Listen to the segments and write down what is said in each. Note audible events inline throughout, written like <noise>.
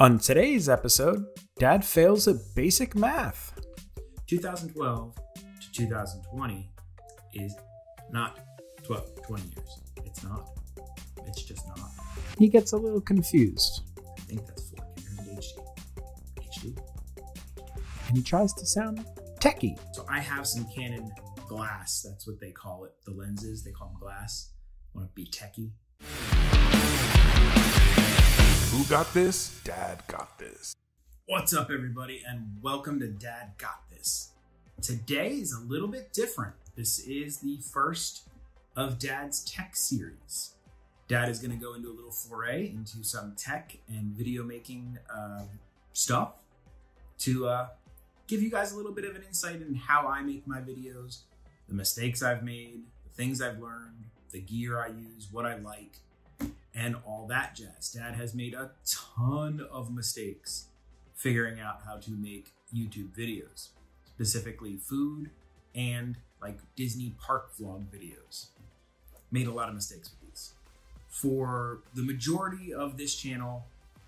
On today's episode, Dad fails at basic math. 2012 to 2020 is not 12, 20 years. It's not. It's just not. He gets a little confused, I think that's 4K or HD. HD. and he tries to sound techie. So I have some Canon glass. That's what they call it. The lenses, they call them glass. Want to be techie? Who got this? Dad got this. What's up, everybody, and welcome to Dad Got This. Today is a little bit different. This is the first of Dad's tech series. Dad is going to go into a little foray into some tech and video making uh, stuff to uh, give you guys a little bit of an insight in how I make my videos, the mistakes I've made, the things I've learned, the gear I use, what I like, and all that jazz. Dad has made a ton of mistakes figuring out how to make YouTube videos, specifically food and like Disney park vlog videos. Made a lot of mistakes with these. For the majority of this channel,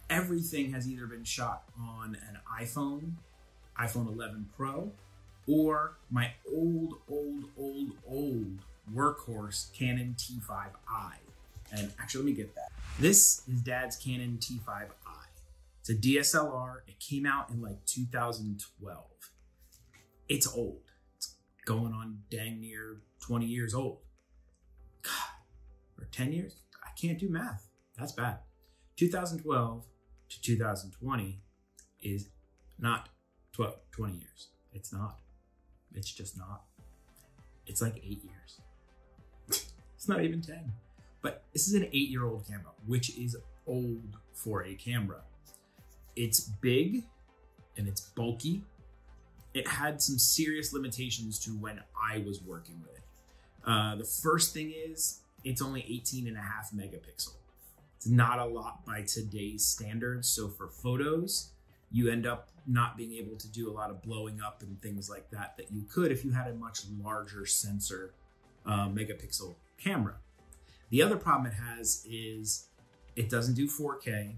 everything has either been shot on an iPhone, iPhone 11 Pro, or my old, old, old, old workhorse Canon T5i. And actually, let me get that. This is Dad's Canon T5i. It's a DSLR. It came out in like 2012. It's old. It's going on dang near 20 years old. God, or 10 years? I can't do math. That's bad. 2012 to 2020 is not 12, 20 years. It's not. It's just not. It's like eight years. <laughs> it's not even 10. But this is an eight year old camera, which is old for a camera. It's big and it's bulky. It had some serious limitations to when I was working with it. Uh, the first thing is it's only 18 and a half megapixel. It's not a lot by today's standards. So for photos, you end up not being able to do a lot of blowing up and things like that that you could if you had a much larger sensor uh, megapixel camera. The other problem it has is it doesn't do 4K.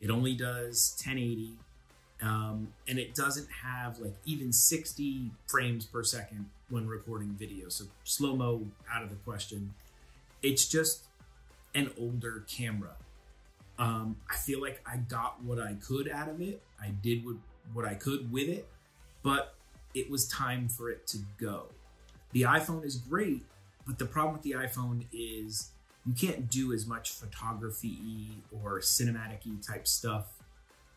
It only does 1080, um, and it doesn't have like even 60 frames per second when recording video. So slow mo out of the question. It's just an older camera. Um, I feel like I got what I could out of it. I did what, what I could with it, but it was time for it to go. The iPhone is great, but the problem with the iPhone is you can't do as much photography or cinematic type stuff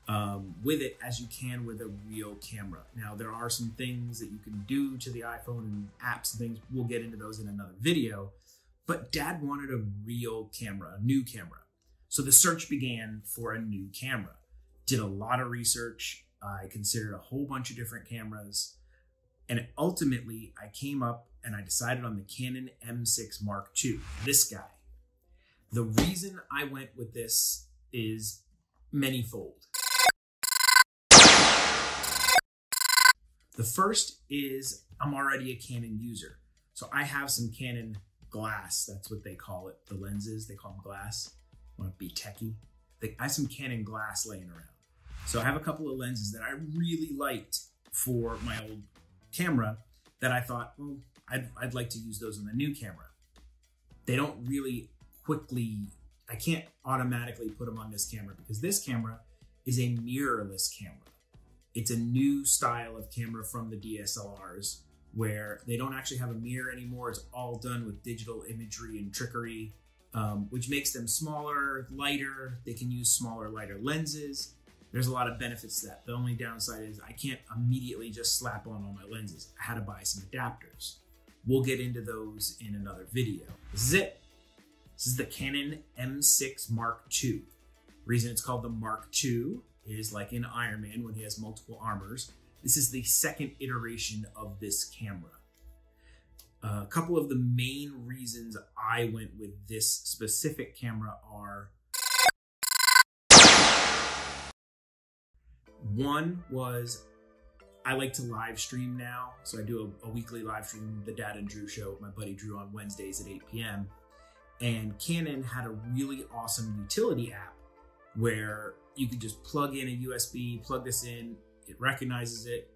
um, with it as you can with a real camera. Now, there are some things that you can do to the iPhone and apps and things. We'll get into those in another video. But dad wanted a real camera, a new camera. So the search began for a new camera. Did a lot of research. I considered a whole bunch of different cameras. And ultimately, I came up and I decided on the Canon M6 Mark II, this guy. The reason I went with this is manyfold. The first is I'm already a Canon user. So I have some Canon glass, that's what they call it. The lenses, they call them glass. I Want to be techie? I have some Canon glass laying around. So I have a couple of lenses that I really liked for my old camera that I thought, well, I'd, I'd like to use those in the new camera. They don't really quickly, I can't automatically put them on this camera because this camera is a mirrorless camera. It's a new style of camera from the DSLRs where they don't actually have a mirror anymore. It's all done with digital imagery and trickery, um, which makes them smaller, lighter. They can use smaller, lighter lenses. There's a lot of benefits to that. The only downside is I can't immediately just slap on all my lenses. I had to buy some adapters. We'll get into those in another video. This is it. This is the Canon M6 Mark II. Reason it's called the Mark II is like in Iron Man when he has multiple armors. This is the second iteration of this camera. A couple of the main reasons I went with this specific camera are one was I like to live stream now. So I do a, a weekly live stream, the Dad and Drew show with my buddy Drew on Wednesdays at 8 p.m. And Canon had a really awesome utility app where you could just plug in a USB, plug this in, it recognizes it,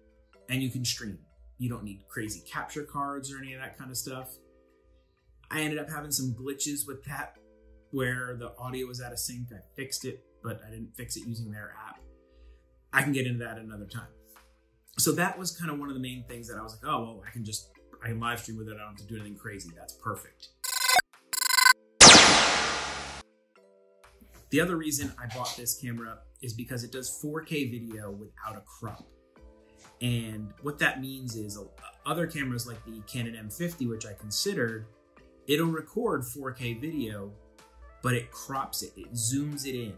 and you can stream. You don't need crazy capture cards or any of that kind of stuff. I ended up having some glitches with that where the audio was out of sync. I fixed it, but I didn't fix it using their app. I can get into that another time. So that was kind of one of the main things that I was like, oh, well, I can just, I can live stream with it. I don't have to do anything crazy. That's perfect. The other reason I bought this camera is because it does 4K video without a crop. And what that means is uh, other cameras like the Canon M50, which I considered, it'll record 4K video, but it crops it, it zooms it in,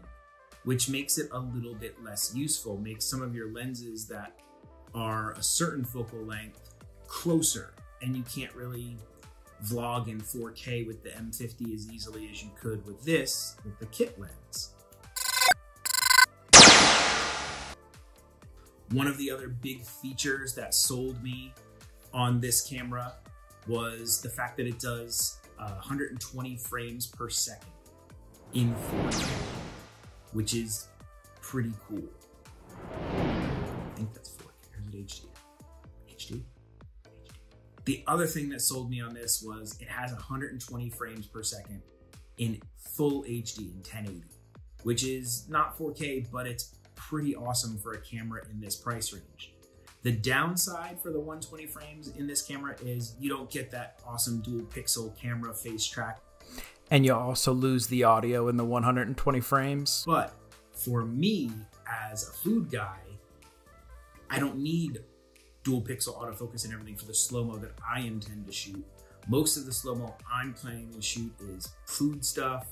which makes it a little bit less useful, makes some of your lenses that are a certain focal length closer, and you can't really vlog in 4K with the M50 as easily as you could with this, with the kit lens. One of the other big features that sold me on this camera was the fact that it does uh, 120 frames per second in 4K, which is pretty cool. I think that's 4K. Or is it HD? HD? The other thing that sold me on this was it has 120 frames per second in full HD in 1080, which is not 4K, but it's pretty awesome for a camera in this price range. The downside for the 120 frames in this camera is you don't get that awesome dual pixel camera face track. And you also lose the audio in the 120 frames. But for me, as a food guy, I don't need dual pixel autofocus and everything for the slow mo that I intend to shoot. Most of the slow mo I'm planning to shoot is food stuff,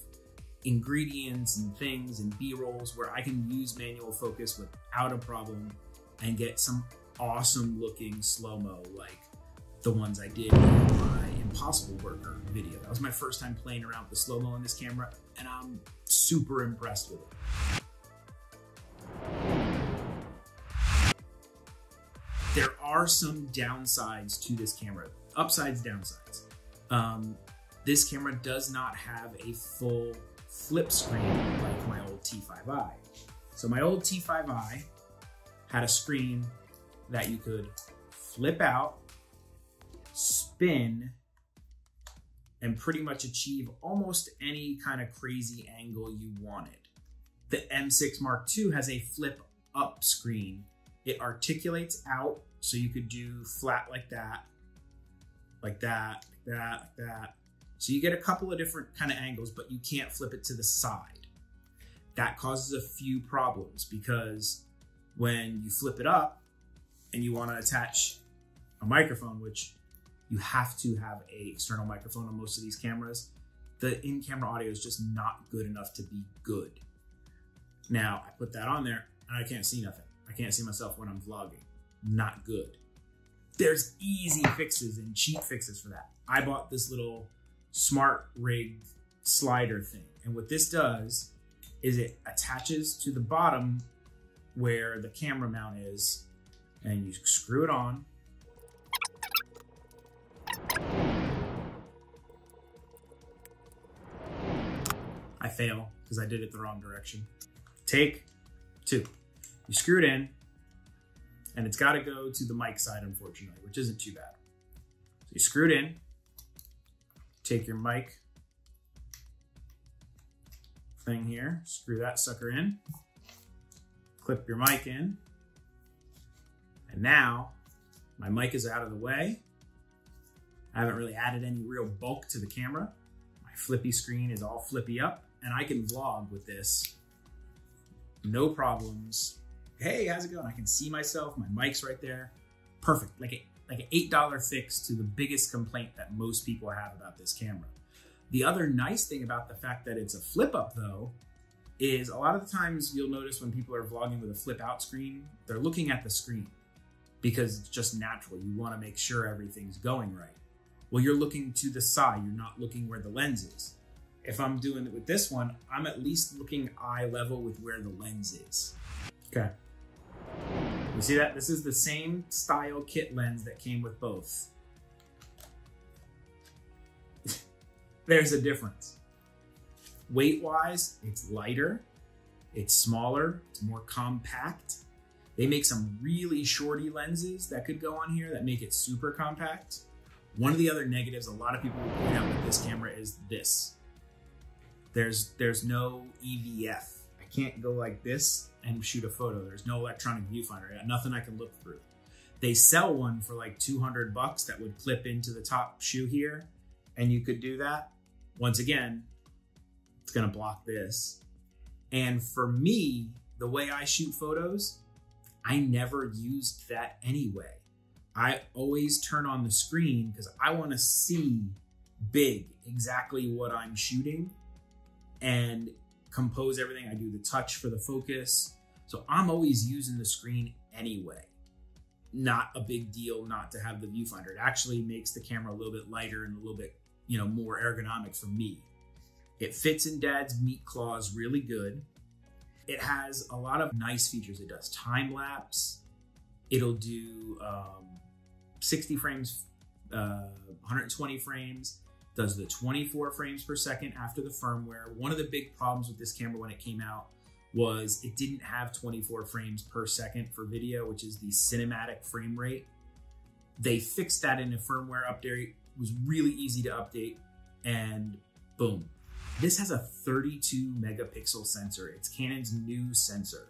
ingredients and things and B rolls where I can use manual focus without a problem and get some awesome looking slow mo like the ones I did in my Impossible Burger video. That was my first time playing around with the slow mo on this camera, and I'm super impressed with it. Are some downsides to this camera, upsides, downsides. Um, this camera does not have a full flip screen like my old T5i. So my old T5i had a screen that you could flip out, spin, and pretty much achieve almost any kind of crazy angle you wanted. The M6 Mark II has a flip up screen. It articulates out so you could do flat like that, like that, like that, like that. So you get a couple of different kind of angles, but you can't flip it to the side. That causes a few problems because when you flip it up and you want to attach a microphone, which you have to have a external microphone on most of these cameras, the in-camera audio is just not good enough to be good. Now I put that on there and I can't see nothing. I can't see myself when I'm vlogging. Not good. There's easy fixes and cheap fixes for that. I bought this little SmallRig slider thing. And what this does is it attaches to the bottom where the camera mount is and you screw it on. I fail because I did it the wrong direction. Take two. You screw it in and it's got to go to the mic side, unfortunately, which isn't too bad. So you screw it in, take your mic thing here, screw that sucker in, clip your mic in, and now my mic is out of the way. I haven't really added any real bulk to the camera. My flippy screen is all flippy up, and I can vlog with this. No problems. Hey, how's it going? I can see myself. My mic's right there. Perfect. Like a like an eight dollar fix to the biggest complaint that most people have about this camera. The other nice thing about the fact that it's a flip up though is a lot of the times you'll notice when people are vlogging with a flip out screen, they're looking at the screen because it's just natural. You want to make sure everything's going right. Well, you're looking to the side, you're not looking where the lens is. If I'm doing it with this one, I'm at least looking eye level with where the lens is. Okay. You see that? This is the same style kit lens that came with both. <laughs> There's a difference. Weight wise, it's lighter. It's smaller, it's more compact. They make some really shorty lenses that could go on here that make it super compact. One of the other negatives a lot of people will point out with this camera is this. There's there's no EVF. Can't go like this and shoot a photo. There's no electronic viewfinder. I got nothing I can look through. They sell one for like 200 bucks that would clip into the top shoe here and you could do that. Once again, it's to block this. And for me, the way I shoot photos, I never used that anyway. I always turn on the screen because I want to see big exactly what I'm shooting and compose everything. I do the touch for the focus. So I'm always using the screen anyway. Not a big deal not to have the viewfinder. It actually makes the camera a little bit lighter and a little bit, you know, more ergonomic for me. It fits in dad's meat claws really good. It has a lot of nice features. It does time lapse. It'll do um, 60 frames, uh, 120 frames, does the 24 frames per second after the firmware. One of the big problems with this camera when it came out was it didn't have 24 frames per second for video, which is the cinematic frame rate. They fixed that in a firmware update. It was really easy to update, and boom. This has a 32 megapixel sensor. It's Canon's new sensor.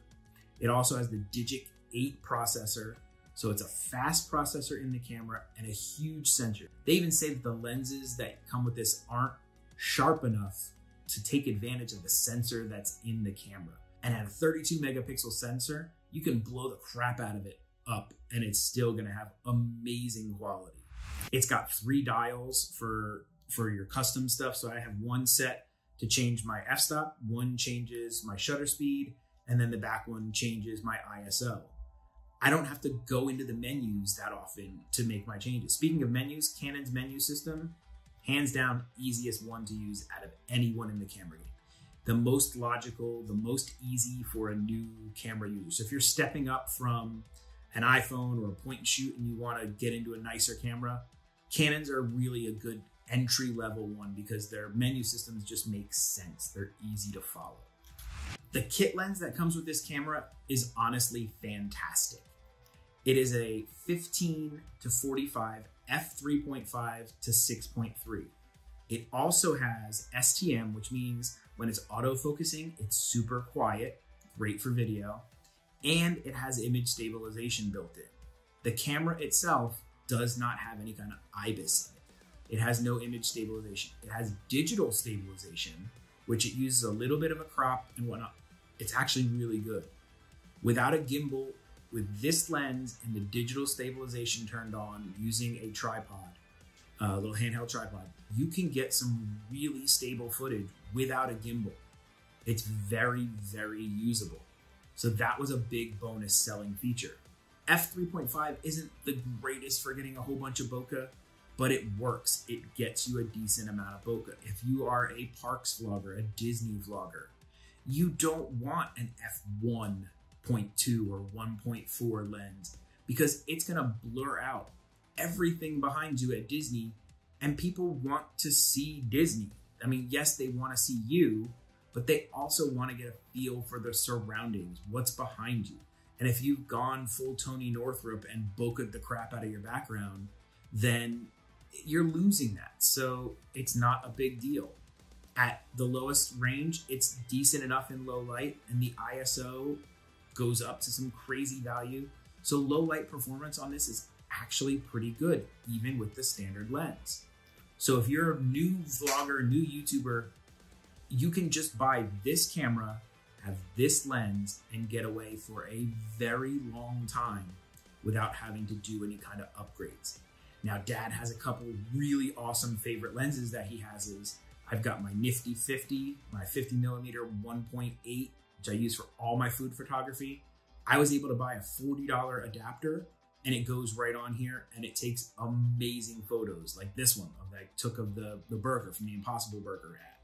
It also has the Digic 8 processor, so it's a fast processor in the camera and a huge sensor. They even say that the lenses that come with this aren't sharp enough to take advantage of the sensor that's in the camera. And at a 32 megapixel sensor, you can blow the crap out of it up and it's still gonna have amazing quality. It's got three dials for for your custom stuff. So I have one set to change my f-stop, one changes my shutter speed, and then the back one changes my ISO. I don't have to go into the menus that often to make my changes. Speaking of menus, Canon's menu system, hands down, easiest one to use out of anyone in the camera game. The most logical, the most easy for a new camera user. So if you're stepping up from an iPhone or a point and shoot and you want to get into a nicer camera, Canons are really a good entry level one because their menu systems just make sense. They're easy to follow. The kit lens that comes with this camera is honestly fantastic. It is a 15 to 45 f3.5 to 6.3. It also has STM, which means when it's autofocusing, it's super quiet, great for video, and it has image stabilization built in. The camera itself does not have any kind of IBIS in it. It has no image stabilization. It has digital stabilization, which it uses a little bit of a crop and whatnot. It's actually really good. Without a gimbal, with this lens and the digital stabilization turned on using a tripod, a little handheld tripod, you can get some really stable footage without a gimbal. It's very, very usable. So that was a big bonus selling feature. F3.5 isn't the greatest for getting a whole bunch of bokeh, but it works. It gets you a decent amount of bokeh. If you are a parks vlogger, a Disney vlogger, you don't want an f1.2 or 1.4 lens because it's going to blur out everything behind you at Disney and people want to see Disney. I mean, yes, they want to see you, but they also want to get a feel for the surroundings, what's behind you. And if you've gone full Tony Northrup and bokeh the crap out of your background, then you're losing that. So it's not a big deal. At the lowest range, it's decent enough in low light, and the ISO goes up to some crazy value. So low light performance on this is actually pretty good, even with the standard lens. So if you're a new vlogger, new YouTuber, you can just buy this camera, have this lens, and get away for a very long time without having to do any kind of upgrades. Now, dad has a couple really awesome favorite lenses that he has is I've got my Nifty 50, my 50 millimeter 1.8, which I use for all my food photography. I was able to buy a $40 adapter and it goes right on here and it takes amazing photos like this one that I took of the, the burger from the Impossible Burger ad.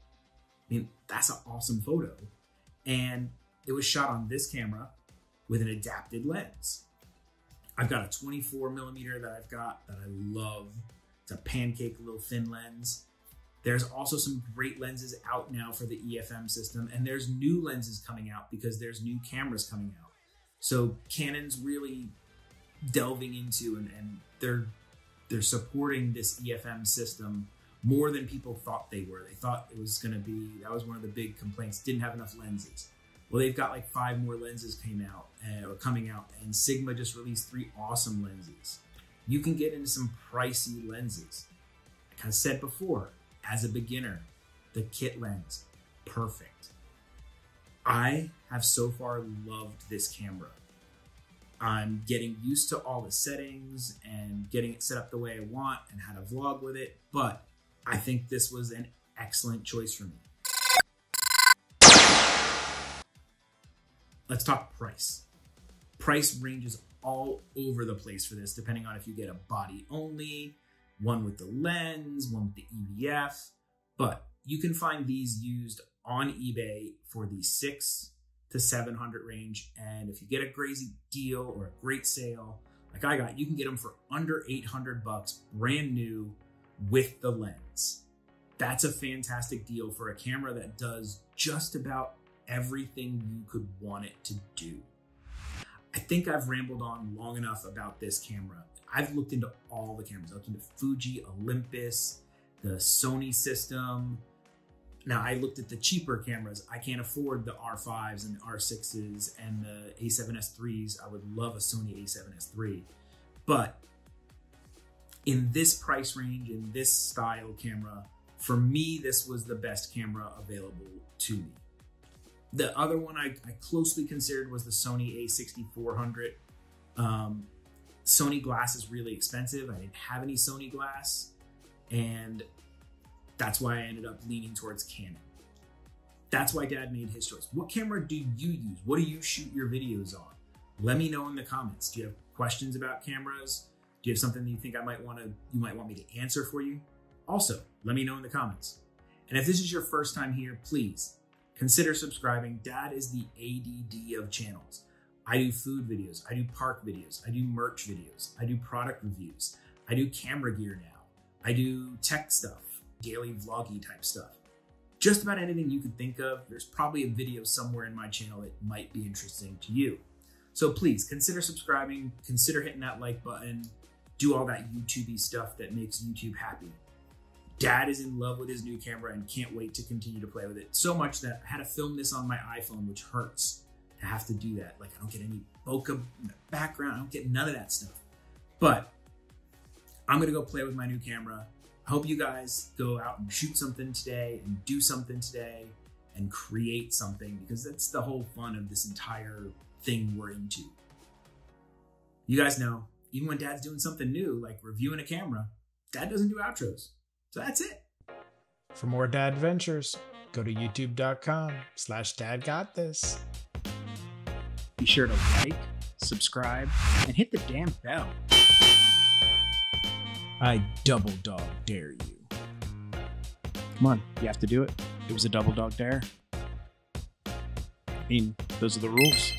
I mean, that's an awesome photo. And it was shot on this camera with an adapted lens. I've got a 24 millimeter that I've got that I love. It's a pancake little thin lens. There's also some great lenses out now for the EFM system, and there's new lenses coming out because there's new cameras coming out. So Canon's really delving into and, and they're they're supporting this EFM system more than people thought they were. They thought it was going to be that was one of the big complaints. Didn't have enough lenses. Well, they've got like five more lenses came out uh, or coming out, and Sigma just released three awesome lenses. You can get into some pricey lenses. Like I said before, as a beginner, the kit lens, perfect. I have so far loved this camera. I'm getting used to all the settings and getting it set up the way I want and how to vlog with it, but I think this was an excellent choice for me. Let's talk price. Price ranges all over the place for this, depending on if you get a body only, one with the lens, one with the EVF. But you can find these used on eBay for the six to 700 range. And if you get a crazy deal or a great sale, like I got, you can get them for under 800 bucks, brand new with the lens. That's a fantastic deal for a camera that does just about everything you could want it to do. I think I've rambled on long enough about this camera. I've looked into all the cameras. I looked into Fuji, Olympus, the Sony system. Now I looked at the cheaper cameras. I can't afford the R5s and the R6s and the A7S3s. I would love a Sony A7S3. But in this price range, in this style camera, for me, this was the best camera available to me. The other one I, I closely considered was the Sony A6400. Um, Sony glass is really expensive. I didn't have any Sony glass, and that's why I ended up leaning towards Canon. That's why dad made his choice. What camera do you use? What do you shoot your videos on? Let me know in the comments. Do you have questions about cameras? Do you have something that you think I might want to you might want me to answer for you? Also, let me know in the comments. And if this is your first time here, please consider subscribing. Dad is the ADD of channels. I do food videos, I do park videos, I do merch videos, I do product reviews, I do camera gear now, I do tech stuff, daily vloggy type stuff. Just about anything you could think of, there's probably a video somewhere in my channel that might be interesting to you. So please consider subscribing, consider hitting that like button, do all that YouTubey stuff that makes YouTube happy. Dad is in love with his new camera and can't wait to continue to play with it. So much that I had to film this on my iPhone, which hurts to have to do that. Like I don't get any bokeh in the background. I don't get none of that stuff. But I'm gonna go play with my new camera. I hope you guys go out and shoot something today and do something today and create something because that's the whole fun of this entire thing we're into. You guys know, even when dad's doing something new, like reviewing a camera, dad doesn't do outros. So that's it. For more dad adventures, go to youtube.com slash dad got this. Sure to like, subscribe, and hit the damn bell. I double dog dare you. Come on, you have to do it. It was a double dog dare. I mean, those are the rules.